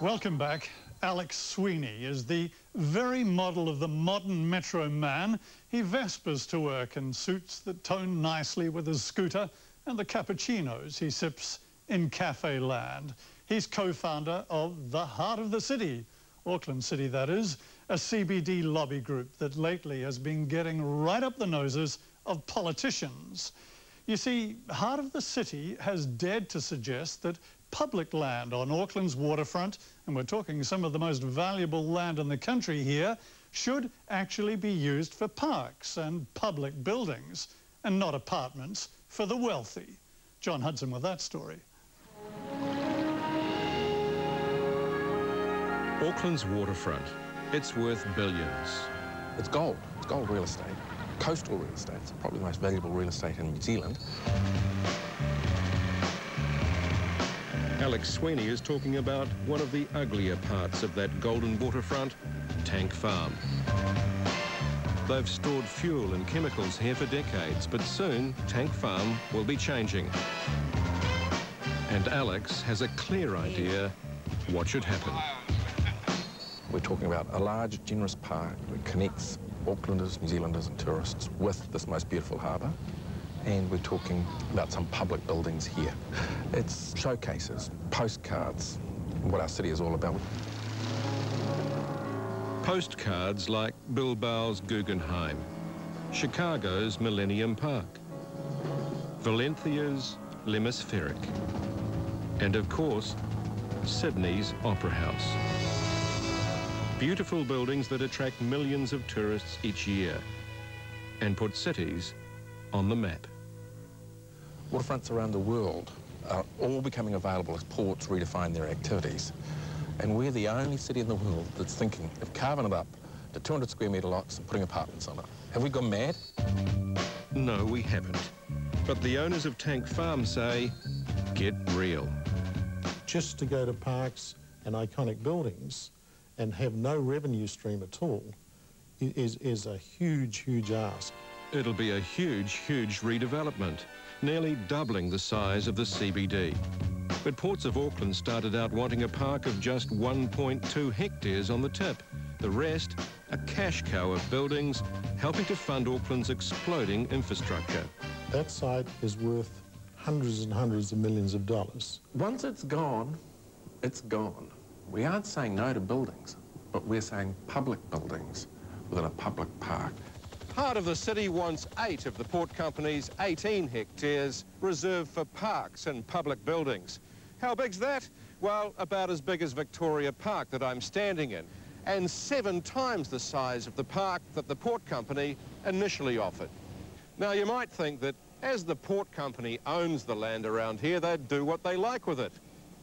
Welcome back. Alex Swney is the very model of the modern metro man. He vespers to work in suits that tone nicely with his scooter and the cappuccinos he sips in cafe land. He's co-founder of The Heart of the City, Auckland City that is, a CBD lobby group that lately has been getting right up the noses of politicians. You see, Heart of the City has dared to suggest that public land on Auckland's waterfront, and we're talking some of the most valuable land in the country here, should actually be used for parks and public buildings, and not apartments for the wealthy. John Hudson with that story. Auckland's waterfront. It's worth billions. It's gold. It's gold real estate. Coastal real estate. It's probably the most valuable real estate in New Zealand. Alex Swney is talking about one of the uglier parts of that golden waterfront, Tank Farm. They've stored fuel and chemicals here for decades, but soon Tank Farm will be changing. And Alex has a clear idea what should happen. We're talking about a large, generous park that connects Aucklanders, New Zealanders and tourists with this most beautiful harbour and we're talking about some public buildings here. It's showcases, postcards, what our city is all about. Postcards like Bilbao's Guggenheim, Chicago's Millennium Park, Valencia's L'Hemisfèric, and of course, Sydney's Opera House. Beautiful buildings that attract millions of tourists each year and put cities on the map. Waterfronts around the world are all becoming available as ports redefine their activities. And we're the only city in the world that's thinking of carving it up to 200 square metre lots and putting apartments on it. Have we gone mad? No, we haven't. But the owners of Tank Farm say, get real. Just to go to parks and iconic buildings and have no revenue stream at all is, is a huge, huge ask. It'll be a huge, huge redevelopment, nearly doubling the size of the CBD. But Ports of Auckland started out wanting a park of just 1.2 hectares on the tip. The rest, a cash cow of buildings, helping to fund Auckland's exploding infrastructure. That site is worth hundreds and hundreds of millions of dollars. Once it's gone, it's gone. We aren't saying no to buildings, but we're saying public buildings within a public park. Heart of the city wants eight of the port company's 18 hectares reserved for parks and public buildings. How big's that? Well, about as big as Victoria Park that I'm standing in, and seven times the size of the park that the port company initially offered. Now, you might think that as the port company owns the land around here, they'd do what they like with it.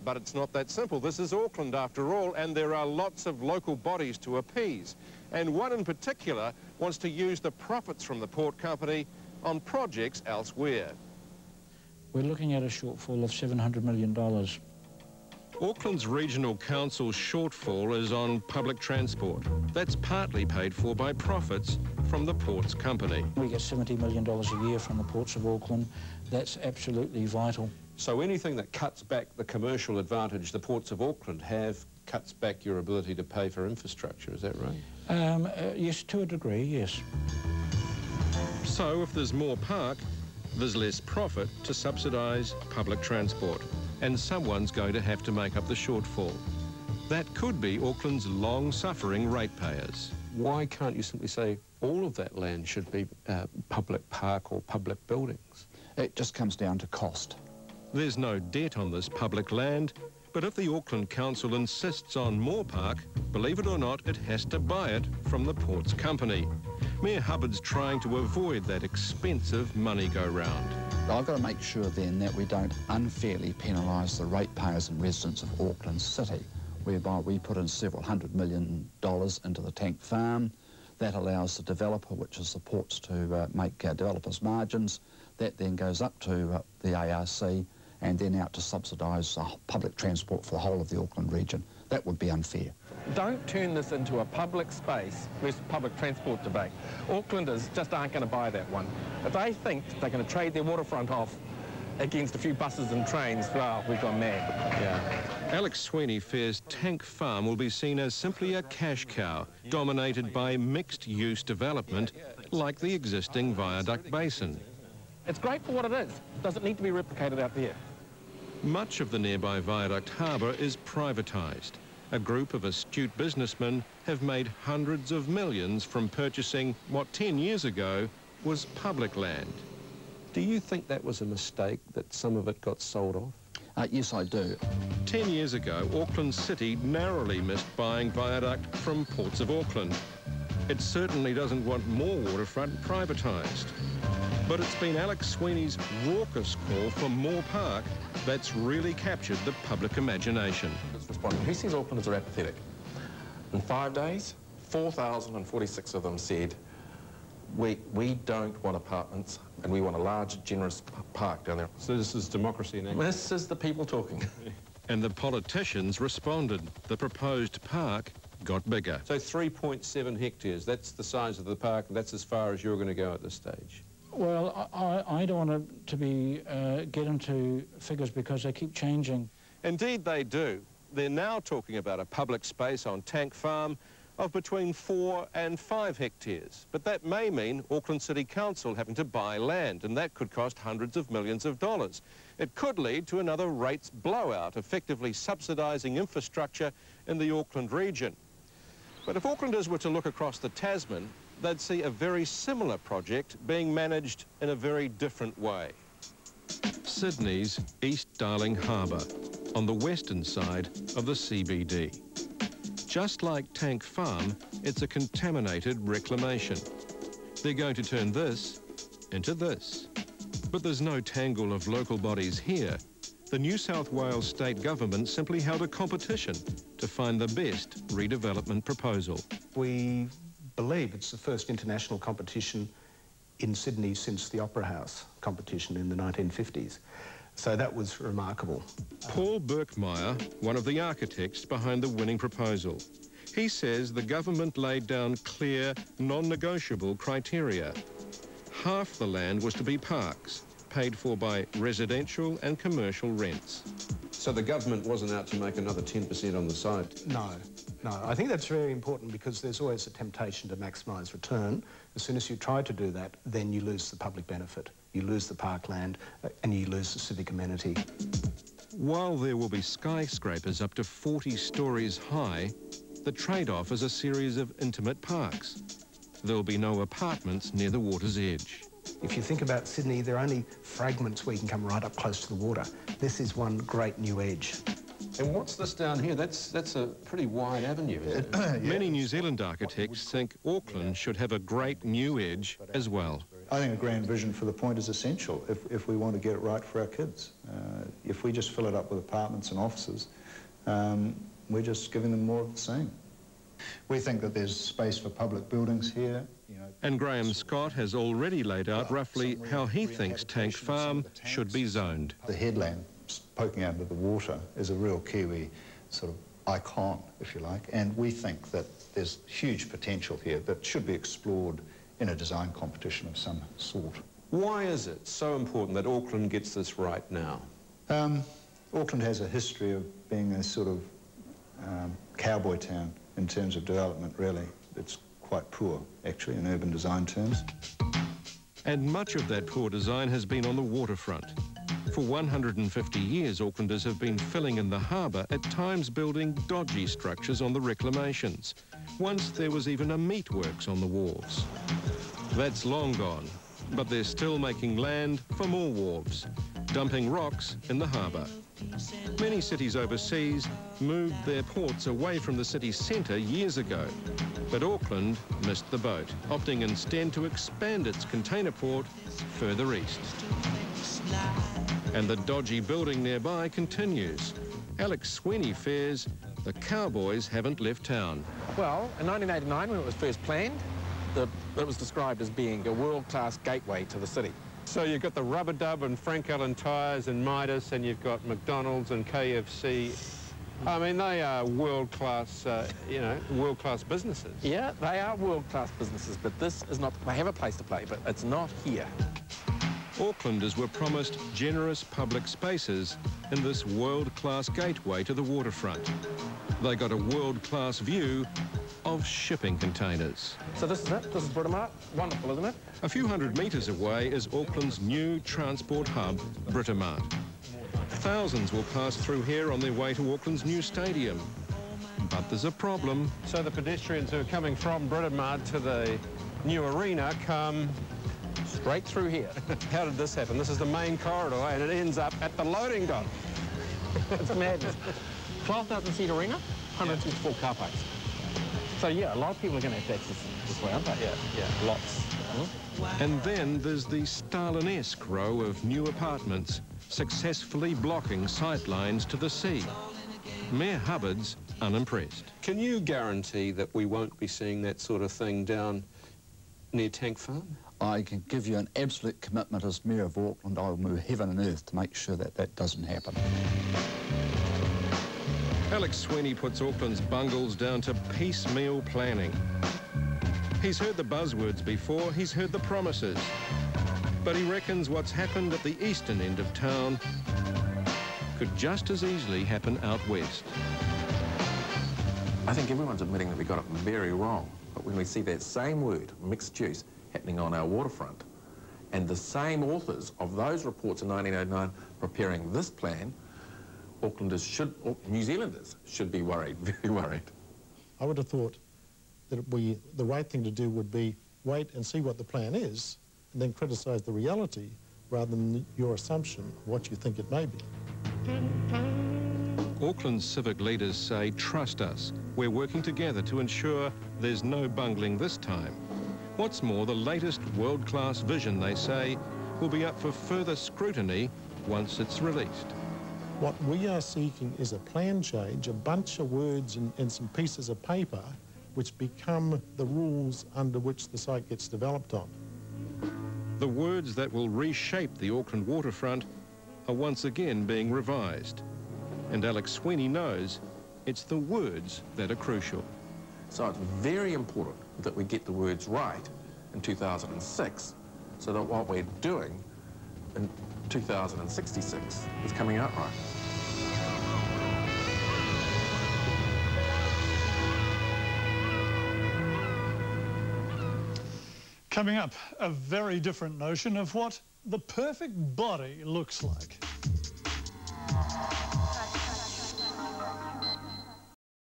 But it's not that simple. This is Auckland after all, and there are lots of local bodies to appease. And one in particular wants to use the profits from the port company on projects elsewhere. We're looking at a shortfall of $700 million. Auckland's regional council's shortfall is on public transport. That's partly paid for by profits from the ports company. We get $70 million a year from the ports of Auckland. That's absolutely vital. So anything that cuts back the commercial advantage the ports of Auckland have cuts back your ability to pay for infrastructure, is that right? Um, uh, yes, to a degree, yes. So if there's more park, there's less profit to subsidise public transport, and someone's going to have to make up the shortfall. That could be Auckland's long-suffering ratepayers. Why can't you simply say all of that land should be uh, public park or public buildings? It just comes down to cost. There's no debt on this public land, but if the Auckland Council insists on more park, believe it or not, it has to buy it from the ports company. Mayor Hubbard's trying to avoid that expensive money go round. I've got to make sure then that we don't unfairly penalise the ratepayers and residents of Auckland City, whereby we put in several hundred million dollars into the tank farm. That allows the developer, which is the ports, to uh, make uh, developers' margins. That then goes up to uh, the ARC and then out to subsidise uh, public transport for the whole of the Auckland region. That would be unfair. Don't turn this into a public space versus public transport debate. Aucklanders just aren't going to buy that one. If they think they're going to trade their waterfront off against a few buses and trains, well, we've gone mad. Yeah. Alex Swney fears Tank Farm will be seen as simply a cash cow, dominated by mixed-use development like the existing Viaduct Basin. It's great for what it is. Doesn't need to be replicated out there. Much of the nearby Viaduct Harbour is privatised. A group of astute businessmen have made hundreds of millions from purchasing what 10 years ago was public land. Do you think that was a mistake, that some of it got sold off? Uh, yes, I do. Ten years ago, Auckland City narrowly missed buying Viaduct from Ports of Auckland. It certainly doesn't want more waterfront privatised. But it's been Alex Swney's raucous call for more park that's really captured the public imagination. Responding. Who says Aucklanders are apathetic? In five days, 4,046 of them said, we, we don't want apartments and we want a large, generous park down there. So this is democracy in action. This is the people talking. and the politicians responded. The proposed park got bigger. So 3.7 hectares, that's the size of the park, that's as far as you're going to go at this stage? Well, I, I don't want to be uh, get into figures because they keep changing. Indeed they do. They're now talking about a public space on Tank Farm of between four and five hectares. But that may mean Auckland City Council having to buy land, and that could cost hundreds of millions of dollars. It could lead to another rates blowout, effectively subsidising infrastructure in the Auckland region. But if Aucklanders were to look across the Tasman, they'd see a very similar project being managed in a very different way. Sydney's East Darling Harbour, on the western side of the CBD. Just like Tank Farm, it's a contaminated reclamation. They're going to turn this into this. But there's no tangle of local bodies here. The New South Wales state government simply held a competition to find the best redevelopment proposal. We believe it's the first international competition in Sydney since the Opera House competition in the 1950s. So that was remarkable. Paul Berkemeier, one of the architects behind the winning proposal. He says the government laid down clear, non-negotiable criteria. Half the land was to be parks, paid for by residential and commercial rents. So the government wasn't out to make another 10% on the site? No, no. I think that's very important because there's always a temptation to maximise return. As soon as you try to do that, then you lose the public benefit you lose the parkland, uh, and you lose the civic amenity. While there will be skyscrapers up to 40 stories high, the trade-off is a series of intimate parks. There'll be no apartments near the water's edge. If you think about Sydney, there are only fragments where you can come right up close to the water. This is one great new edge. And what's this down here? That's, that's a pretty wide avenue, yeah. Many New Zealand architects think Auckland should have a great new edge as well. I think a grand vision for the point is essential if, if we want to get it right for our kids. Uh, if we just fill it up with apartments and offices, um, we're just giving them more of the same. We think that there's space for public buildings here. You know, and Graham Scott has already laid out roughly how he thinks Tank Farm should be zoned. The headland poking out of the water is a real Kiwi sort of icon, if you like, and we think that there's huge potential here that should be explored in a design competition of some sort. Why is it so important that Auckland gets this right now? Um, Auckland has a history of being a sort of um, cowboy town in terms of development, really. It's quite poor, actually, in urban design terms. And much of that poor design has been on the waterfront. For 150 years, Aucklanders have been filling in the harbour, at times building dodgy structures on the reclamations. Once there was even a meatworks on the wharves. That's long gone, but they're still making land for more wharves, dumping rocks in the harbour. Many cities overseas moved their ports away from the city centre years ago, but Auckland missed the boat, opting instead to expand its container port further east. And the dodgy building nearby continues. Alex Swney fears the Cowboys haven't left town. Well, in 1989, when it was first planned, the, it was described as being a world-class gateway to the city. So you've got the Rubber Dub and Frank Allen Tyres and Midas, and you've got McDonald's and KFC. I mean, they are world-class, uh, you know, world-class businesses. Yeah, they are world-class businesses, but this is not, they have a place to play, but it's not here. Aucklanders were promised generous public spaces in this world-class gateway to the waterfront. They got a world-class view of shipping containers. So this is it? This is Britomart? Wonderful, isn't it? A few hundred metres away is Auckland's new transport hub, Britomart. Thousands will pass through here on their way to Auckland's new stadium. But there's a problem. So the pedestrians who are coming from Britomart to the new arena come straight through here. How did this happen? This is the main corridor and it ends up at the loading dock. it's madness. 12,000 seat arena, 164 yeah. car parks. So yeah, a lot of people are going to have to access this way, aren't they? Yeah, yeah, lots. Hmm? And then there's the Stalin-esque row of new apartments successfully blocking sight lines to the sea. Mayor Hubbard's unimpressed. Can you guarantee that we won't be seeing that sort of thing down near Tank Farm? I can give you an absolute commitment as Mayor of Auckland. I will move heaven and earth to make sure that that doesn't happen. Alex Swney puts Auckland's bungles down to piecemeal planning. He's heard the buzzwords before, he's heard the promises. But he reckons what's happened at the eastern end of town could just as easily happen out west. I think everyone's admitting that we got it very wrong. But when we see that same word, mixed use, happening on our waterfront, and the same authors of those reports in 1909 preparing this plan, Aucklanders should, New Zealanders should be worried, very worried. I would have thought that we, the right thing to do would be wait and see what the plan is, and then criticise the reality rather than your assumption of what you think it may be. Auckland's civic leaders say, trust us. We're working together to ensure there's no bungling this time. What's more, the latest world-class vision, they say, will be up for further scrutiny once it's released. What we are seeking is a plan change, a bunch of words and, and some pieces of paper which become the rules under which the site gets developed on. The words that will reshape the Auckland waterfront are once again being revised. And Alex Swney knows it's the words that are crucial. So it's very important that we get the words right in 2006 so that what we're doing in 2066 is coming out right. Coming up, a very different notion of what the perfect body looks like.